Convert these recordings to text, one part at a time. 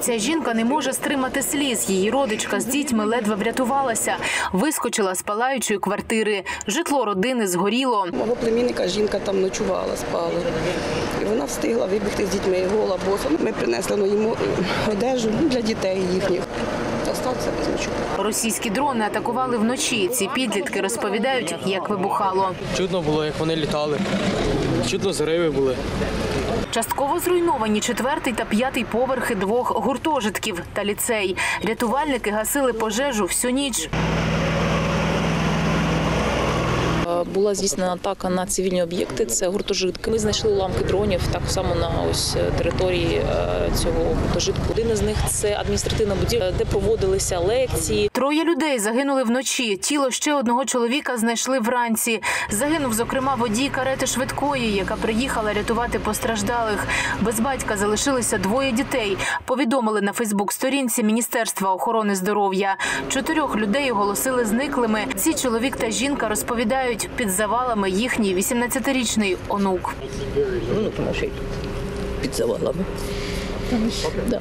Ця жінка не може стримати сліз. Її родичка з дітьми ледве врятувалася. Вискочила з палаючої квартири. Житло родини згоріло. Мого племінника жінка там ночувала, спала. І вона встигла вибігти з дітьми гола боса. Ми принесли ну, йому одежу для дітей їхніх. Остався без нічого. Російські дрони атакували вночі. Ці підлітки розповідають, як вибухало. Чудно було, як вони літали. Чудно зриви були. Частково зруйновані четвертий та п'ятий поверхи двох гуртожитків та ліцей. Рятувальники гасили пожежу всю ніч. Була здійснена атака на цивільні об'єкти. Це гуртожитки. Ми знайшли уламки дронів так само на ось е, території е, цього гуртожитку. Один із них це адміністративна будівля, де проводилися лекції. Троє людей загинули вночі. Тіло ще одного чоловіка знайшли вранці. Загинув, зокрема, водій карети швидкої, яка приїхала рятувати постраждалих. Без батька залишилися двоє дітей. Повідомили на Фейсбук-сторінці Міністерства охорони здоров'я. Чотирьох людей оголосили зниклими. Ці чоловік та жінка розповідають, під завалами їхній 18-річний онук. Внук наш під завалами. Да.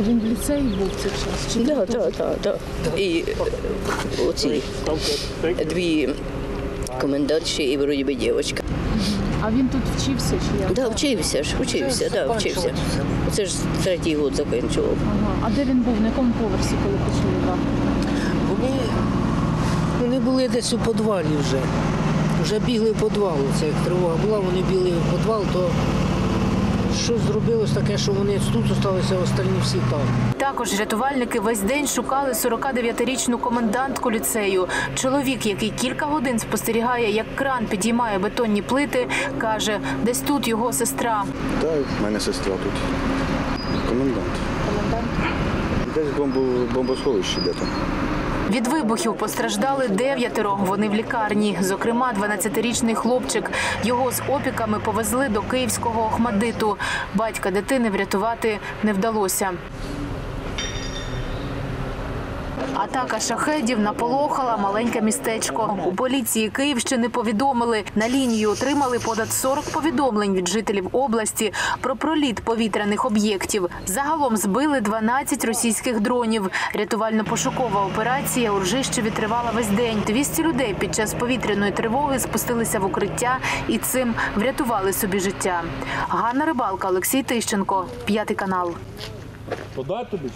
Він в ліцеї був цей час. Чи Да, да, да, да. І е, оці дві комендантші і вроді би дівчинка. а він тут вчився чи як? Да, вчився ж, вчився, да, вчився. Це ж третій год закінчував. Ага. А де він був? На якому поверсі, коли пішли удар? Були десь у підвалі вже. Вже бігли в підвал. Це як тривога була, вони бігли в підвал, то щось зробилось таке, що вони тут залишилися, остальні всі там. Також рятувальники весь день шукали 49-річну комендантку ліцею. Чоловік, який кілька годин спостерігає, як кран підіймає бетонні плити, каже, десь тут його сестра. Так, в мене сестра тут. Комендант. Комендант? Десь бомбу, бомбосховище де там. Від вибухів постраждали дев'ятеро. Вони в лікарні. Зокрема, 12-річний хлопчик. Його з опіками повезли до київського Охмадиту. Батька дитини врятувати не вдалося. Атака шахедів наполохала маленьке містечко. У поліції Київщини повідомили, на лінію отримали понад 40 повідомлень від жителів області про проліт повітряних об'єктів. Загалом збили 12 російських дронів. Рятувально-пошукова операція у Ржищеві тривала весь день. 200 людей під час повітряної тривоги спустилися в укриття і цим врятували собі життя. Ганна Рибалка, Олексій Тищенко, п'ятий канал. Подати тобі?